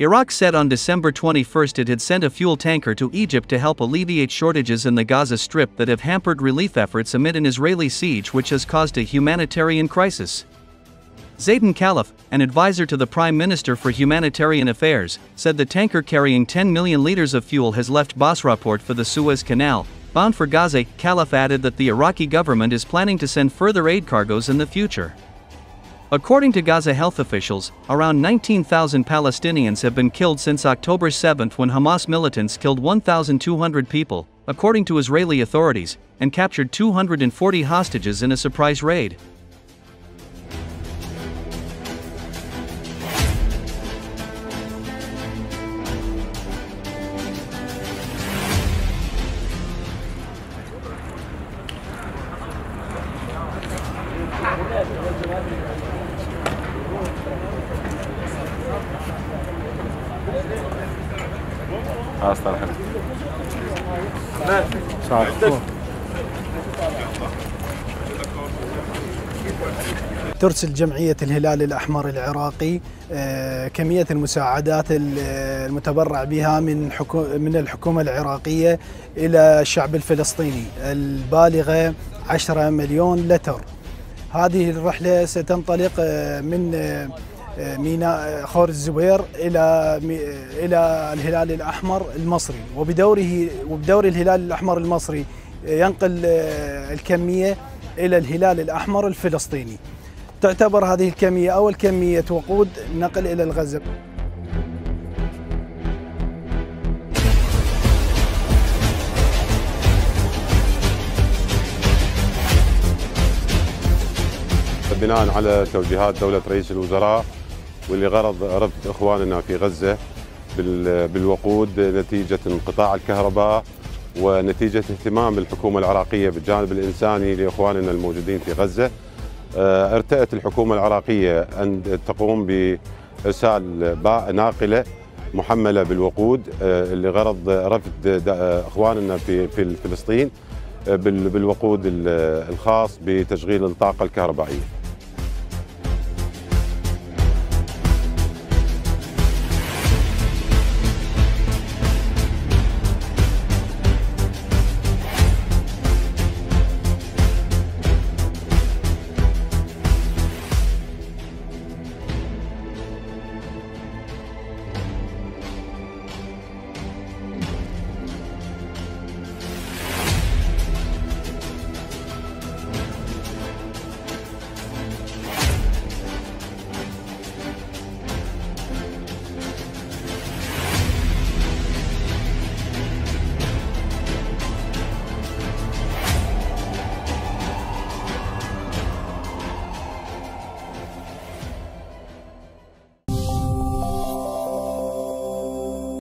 Iraq said on December 21 it had sent a fuel tanker to Egypt to help alleviate shortages in the Gaza Strip that have hampered relief efforts amid an Israeli siege which has caused a humanitarian crisis. Zayden Khalaf, an advisor to the Prime Minister for Humanitarian Affairs, said the tanker carrying 10 million liters of fuel has left Basra port for the Suez Canal. Bound for Gaza, Khalaf added that the Iraqi government is planning to send further aid cargoes in the future. According to Gaza health officials, around 19,000 Palestinians have been killed since October 7 when Hamas militants killed 1,200 people, according to Israeli authorities, and captured 240 hostages in a surprise raid. خلاص طرحت ترسل جمعية الهلال الأحمر العراقي آه، كمية المساعدات المتبرع بها من من الحكومة العراقية إلى الشعب الفلسطيني. البالغة 10 مليون لتر. هذه الرحلة ستنطلق آه، من آه، ميناء خور الزبير إلى إلى الهلال الأحمر المصري وبدوره وبدور الهلال الأحمر المصري ينقل الكمية إلى الهلال الأحمر الفلسطيني. تعتبر هذه الكمية أول كمية وقود نقل إلى الغزة. بناء على توجيهات دولة رئيس الوزراء واللي غرض رفد إخواننا في غزة بالوقود نتيجة انقطاع الكهرباء ونتيجة اهتمام الحكومة العراقية بالجانب الإنساني لإخواننا الموجودين في غزة. آه، ارتأت الحكومة العراقية أن تقوم بإرسال ناقلة محملة بالوقود آه، لغرض رفد إخواننا في في فلسطين آه، بالوقود الخاص بتشغيل الطاقة الكهربائية.